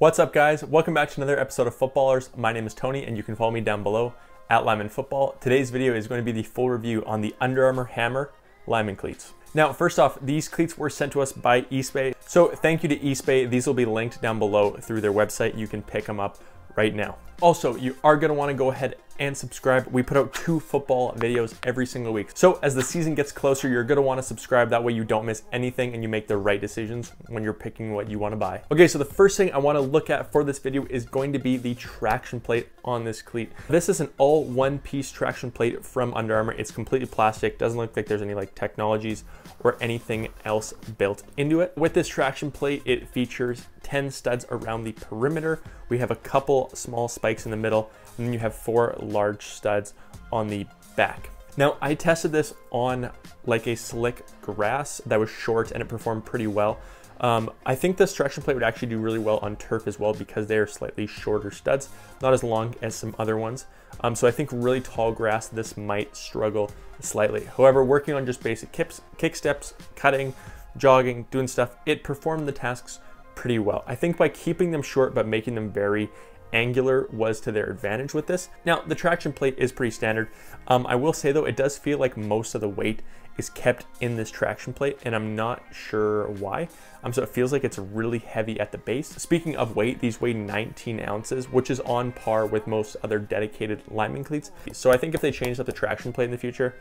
What's up guys? Welcome back to another episode of Footballrs. My name is Tony and you can follow me down below at Lineman Football. Today's video is going to be the full review on the Under Armour Hammer Lineman cleats. Now, first off, these cleats were sent to us by Eastbay. So thank you to Eastbay. These will be linked down below through their website. You can pick them up right now. Also, you are gonna wanna go ahead and subscribe. We put out two football videos every single week. So as the season gets closer, you're gonna wanna subscribe. That way you don't miss anything and you make the right decisions when you're picking what you wanna buy. Okay, so the first thing I wanna look at for this video is going to be the traction plate on this cleat. This is an all one piece traction plate from Under Armour. It's completely plastic. Doesn't look like there's any like technologies or anything else built into it. With this traction plate, it features 10 studs around the perimeter. We have a couple small spikes in the middle, and then you have four large studs on the back. Now, I tested this on like a slick grass that was short and it performed pretty well. Um, I think this traction plate would actually do really well on turf as well because they are slightly shorter studs, not as long as some other ones. Um, so I think really tall grass, this might struggle slightly. However, working on just basic kips, kick steps, cutting, jogging, doing stuff, it performed the tasks pretty well. I think by keeping them short but making them very angular was to their advantage with this. Now, the traction plate is pretty standard. Um, I will say though, it does feel like most of the weight is kept in this traction plate and I'm not sure why. Um, so it feels like it's really heavy at the base. Speaking of weight, these weigh 19 ounces, which is on par with most other dedicated lineman cleats. So I think if they changed up the traction plate in the future,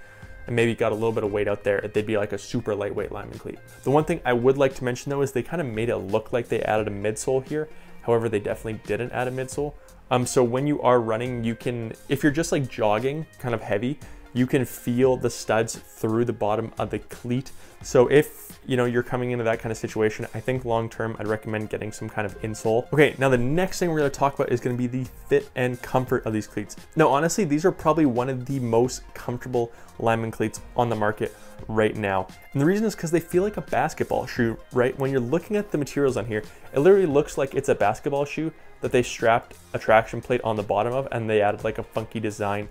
and maybe got a little bit of weight out there, they'd be like a super lightweight lineman cleat. The one thing I would like to mention though is they kind of made it look like they added a midsole here. However, they definitely didn't add a midsole. Um, so when you are running, you can, if you're just like jogging, kind of heavy, you can feel the studs through the bottom of the cleat. So if you know you're coming into that kind of situation, I think long term I'd recommend getting some kind of insole. Okay, now the next thing we're gonna talk about is gonna be the fit and comfort of these cleats. Now honestly, these are probably one of the most comfortable lineman cleats on the market right now. And the reason is because they feel like a basketball shoe, right? When you're looking at the materials on here, it literally looks like it's a basketball shoe that they strapped a traction plate on the bottom of and they added like a funky design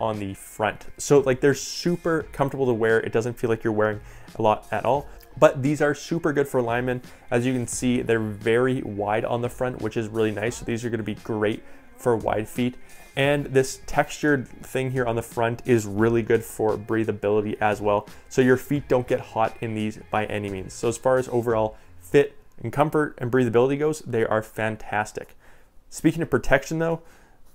on the front. So like they're super comfortable to wear. It doesn't feel like you're wearing a lot at all. But these are super good for linemen. As you can see, they're very wide on the front, which is really nice. So these are gonna be great for wide feet. And this textured thing here on the front is really good for breathability as well. So your feet don't get hot in these by any means. So as far as overall fit and comfort and breathability goes, they are fantastic. Speaking of protection though,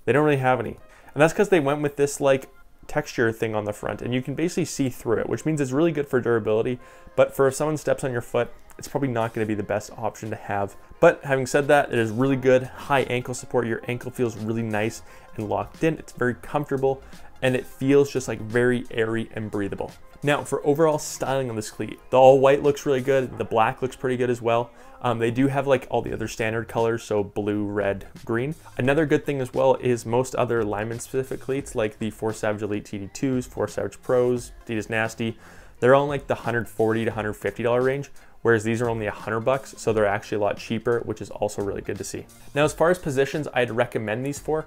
they don't really have any. And that's because they went with this like texture thing on the front and you can basically see through it, which means it's really good for durability. But for if someone steps on your foot, it's probably not going to be the best option to have. But having said that, it is really good. High ankle support. Your ankle feels really nice and locked in. It's very comfortable and it feels just like very airy and breathable. Now for overall styling on this cleat, the all white looks really good. The black looks pretty good as well. Um, they do have like all the other standard colors, so blue, red, green. Another good thing as well is most other lineman specific cleats like the Force Savage Elite TD2s, Force Savage Pros, Adidas Nasty, they're all in like the 140 to 150 dollar range, whereas these are only 100 bucks, so they're actually a lot cheaper, which is also really good to see. Now, as far as positions I'd recommend these for,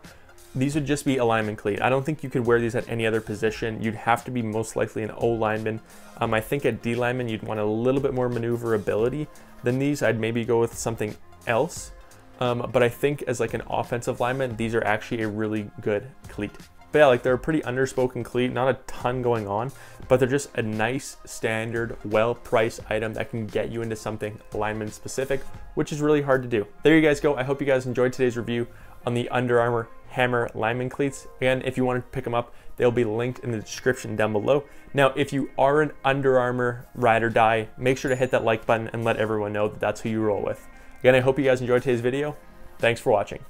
these would just be a lineman cleat. I don't think you could wear these at any other position. You'd have to be most likely an O lineman. Um, I think at D lineman, you'd want a little bit more maneuverability than these. I'd maybe go with something else. Um, but I think as like an offensive lineman, these are actually a really good cleat. Yeah, like they're a pretty underspoken cleat, not a ton going on, but they're just a nice, standard, well-priced item that can get you into something lineman specific, which is really hard to do. There you guys go. I hope you guys enjoyed today's review on the Under Armour Hammer Lineman cleats. Again, if you want to pick them up, they'll be linked in the description down below. Now, if you are an Under Armour ride or die, make sure to hit that like button and let everyone know that that's who you roll with. Again, I hope you guys enjoyed today's video. Thanks for watching.